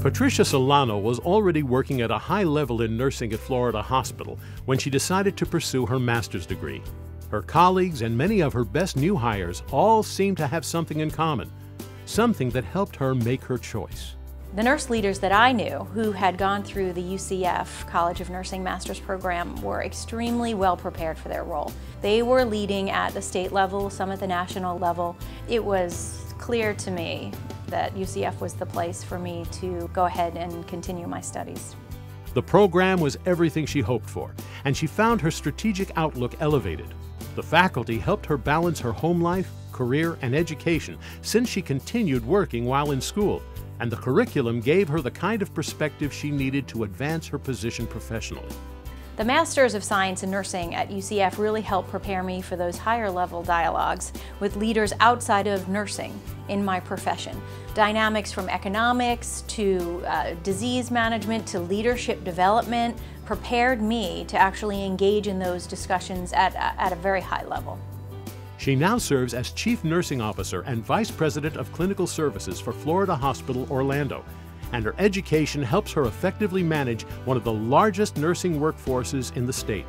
Patricia Celano was already working at a high level in nursing at Florida Hospital when she decided to pursue her master's degree. Her colleagues and many of her best new hires all seemed to have something in common, something that helped her make her choice. The nurse leaders that I knew who had gone through the UCF College of Nursing Master's Program were extremely well prepared for their role. They were leading at the state level, some at the national level. It was clear to me that UCF was the place for me to go ahead and continue my studies. The program was everything she hoped for, and she found her strategic outlook elevated. The faculty helped her balance her home life, career, and education since she continued working while in school, and the curriculum gave her the kind of perspective she needed to advance her position professionally. The Masters of Science in Nursing at UCF really helped prepare me for those higher level dialogues with leaders outside of nursing in my profession. Dynamics from economics to uh, disease management to leadership development prepared me to actually engage in those discussions at, at a very high level. She now serves as Chief Nursing Officer and Vice President of Clinical Services for Florida Hospital Orlando and her education helps her effectively manage one of the largest nursing workforces in the state.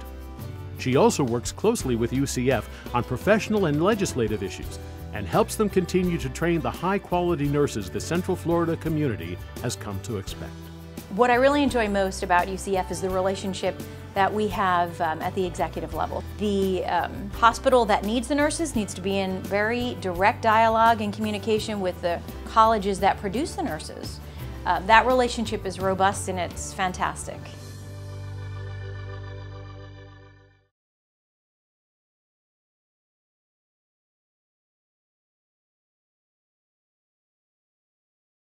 She also works closely with UCF on professional and legislative issues and helps them continue to train the high quality nurses the Central Florida community has come to expect. What I really enjoy most about UCF is the relationship that we have um, at the executive level. The um, hospital that needs the nurses needs to be in very direct dialogue and communication with the colleges that produce the nurses. Uh, that relationship is robust and it's fantastic.